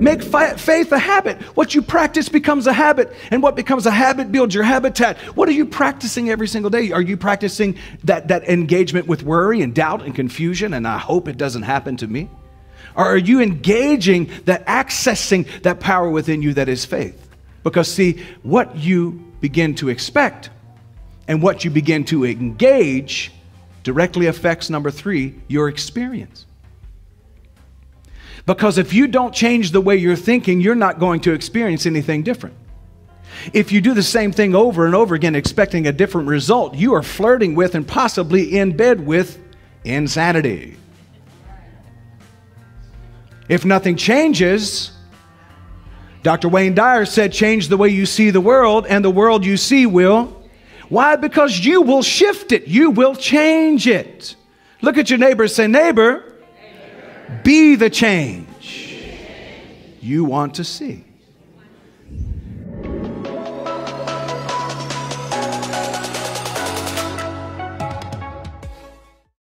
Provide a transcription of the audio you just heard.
Make fi- faith a habit. What you practice becomes a habit, and what becomes a habit builds your habitat. What are you practicing every single day? Are you practicing that, that engagement with worry and doubt and confusion, and I hope it doesn't happen to me? Or are you engaging that, accessing that power within you that is faith? Because, see, what you begin to expect and what you begin to engage directly affects, number three, your experience. Because if you don't change the way you're thinking, you're not going to experience anything different. If you do the same thing over and over again, expecting a different result, you are flirting with and possibly in bed with insanity. If nothing changes, Dr. Wayne Dyer said, change the way you see the world, and the world you see will. Why? Because you will shift it, you will change it. Look at your neighbor say, neighbor, neighbor. Be the change you want to see.